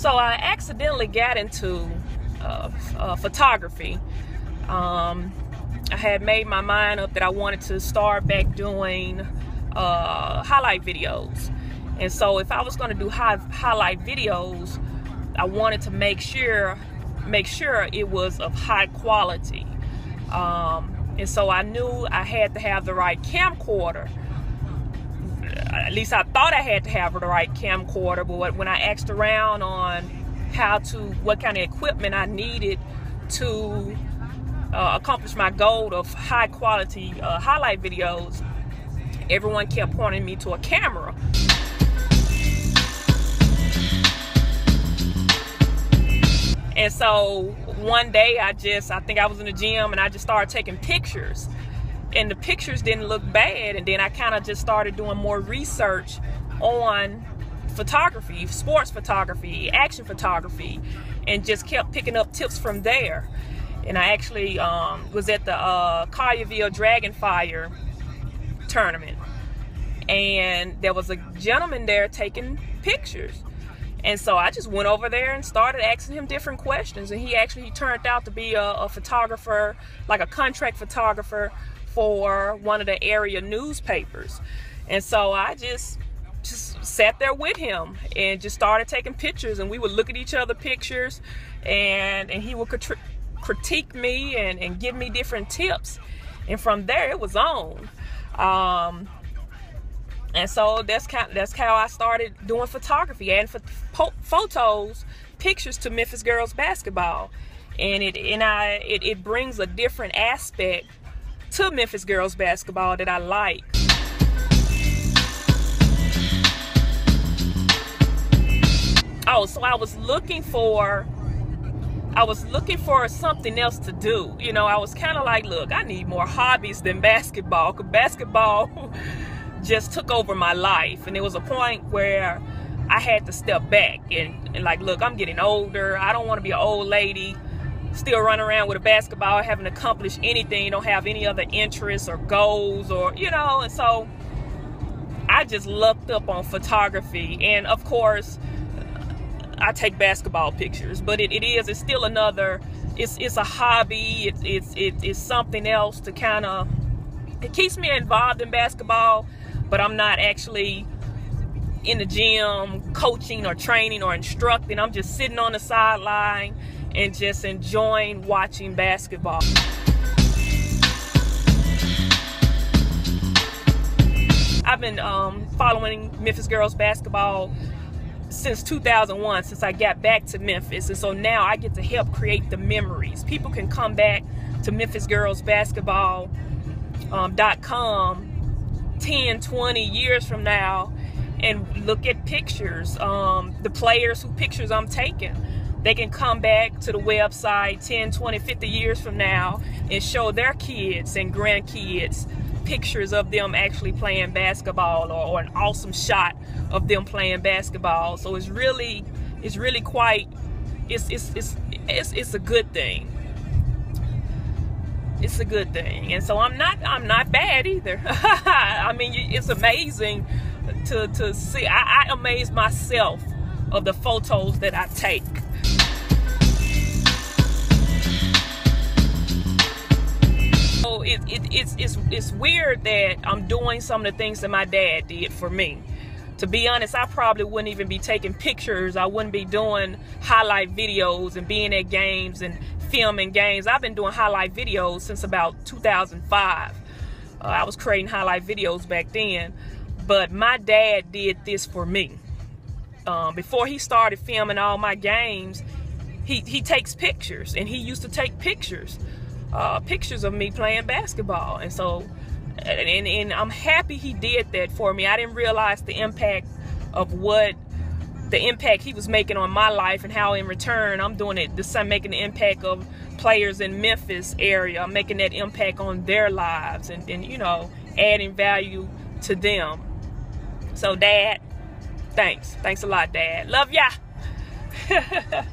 So I accidentally got into uh, uh, photography. Um, I had made my mind up that I wanted to start back doing uh, highlight videos. And so if I was going to do high, highlight videos, I wanted to make sure make sure it was of high quality. Um, and so I knew I had to have the right camcorder. At least I thought I had to have the right camcorder, but when I asked around on how to, what kind of equipment I needed to uh, accomplish my goal of high quality uh, highlight videos, everyone kept pointing me to a camera. And so one day I just, I think I was in the gym and I just started taking pictures. And the pictures didn't look bad. And then I kind of just started doing more research on photography, sports photography, action photography, and just kept picking up tips from there. And I actually um, was at the uh, Collierville Dragonfire tournament. And there was a gentleman there taking pictures. And so I just went over there and started asking him different questions. And he actually he turned out to be a, a photographer, like a contract photographer for one of the area newspapers. And so I just just sat there with him and just started taking pictures and we would look at each other pictures and and he would crit critique me and, and give me different tips. And from there it was on. Um, and so that's kind that's how I started doing photography and for photos, pictures to Memphis girls basketball, and it and I it, it brings a different aspect to Memphis girls basketball that I like. Oh, so I was looking for I was looking for something else to do. You know, I was kind of like, look, I need more hobbies than basketball. Cause basketball just took over my life. And there was a point where I had to step back and, and like, look, I'm getting older. I don't want to be an old lady still running around with a basketball, haven't accomplished anything, don't have any other interests or goals or, you know, and so I just looked up on photography. And of course, I take basketball pictures, but it, it is, it's still another, it's, it's a hobby. It's, it's, it's something else to kind of, it keeps me involved in basketball but I'm not actually in the gym coaching or training or instructing. I'm just sitting on the sideline and just enjoying watching basketball. I've been um, following Memphis girls basketball since 2001, since I got back to Memphis. And so now I get to help create the memories. People can come back to Memphis girls um, 10, 20 years from now and look at pictures, um, the players who pictures I'm taking. They can come back to the website 10, 20, 50 years from now and show their kids and grandkids pictures of them actually playing basketball or, or an awesome shot of them playing basketball. So it's really, it's really quite, it's, it's, it's, it's, it's a good thing it's a good thing. And so I'm not I'm not bad either. I mean, it's amazing to to see. I, I amaze myself of the photos that I take. It, it, it's, it's, it's weird that I'm doing some of the things that my dad did for me. To be honest, I probably wouldn't even be taking pictures. I wouldn't be doing highlight videos and being at games and filming games. I've been doing highlight videos since about 2005. Uh, I was creating highlight videos back then. But my dad did this for me. Um, before he started filming all my games, he, he takes pictures. And he used to take pictures. Uh, pictures of me playing basketball. And so, and, and I'm happy he did that for me. I didn't realize the impact of what the impact he was making on my life and how in return I'm doing it the same making the impact of players in Memphis area I'm making that impact on their lives and, and you know adding value to them so dad thanks thanks a lot dad love ya